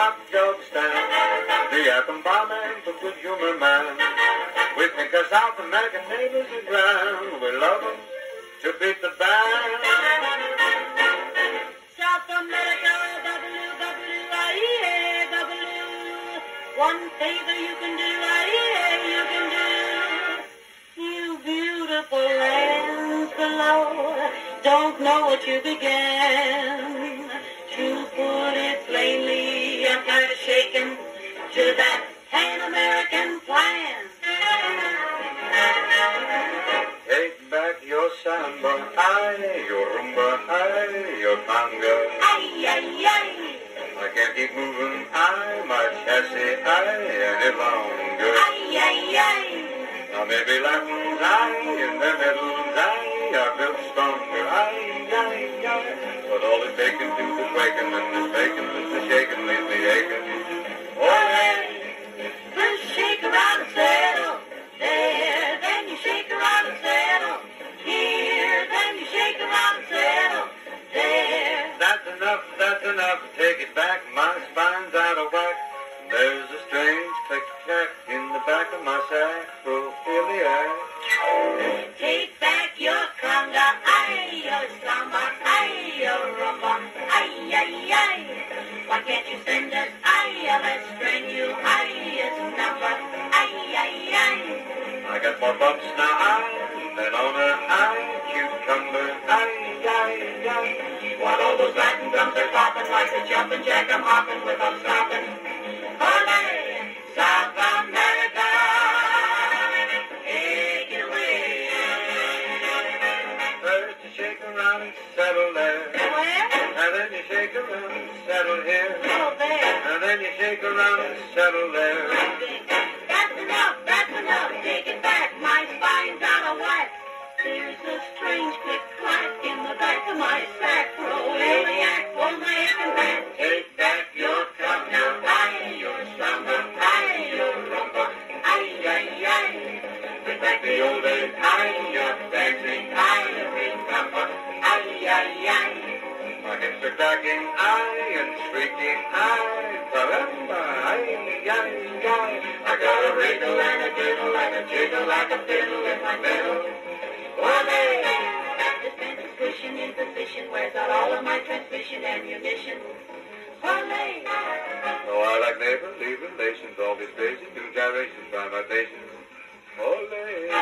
hot dog stand. The atom bomb and the good humor man. We think our South American neighbors are grand. We love them to beat the band. South America, W-W-I-E-A-W. One favor you can do, I-E-A, you can do. You beautiful lands below, don't know what you began. To that Pan-American plan. Take back your samba, aye, your rumba, aye, your conga. Ay, ay, ay. I can't keep moving, aye, my chassis, aye, any longer. Ay, ay, ay. Now maybe Latins, aye, and the Netherlands, aye, are built stronger, aye, aye, aye. But all the bacon do the quaking, and I more bumps now, I, than on a high cucumber, aye, aye, aye. While all those Latin drums are popping like a jumping jack, I'm hopping without stopping. Ole, South America, take it away. First you shake around and settle there, Where? and then you shake around and settle here, and then you shake around and settle there. Are cracking, aye, and shrieking, aye, caramba, aye, aye, aye. I got a wriggle and a diddle and a jiggle like a fiddle in my middle. Ole! This pushing in position, wears out all of my transmission ammunition. Ole! Oh, I like neighbor, leave relations, all these crazy new gyrations by my patience. Ole.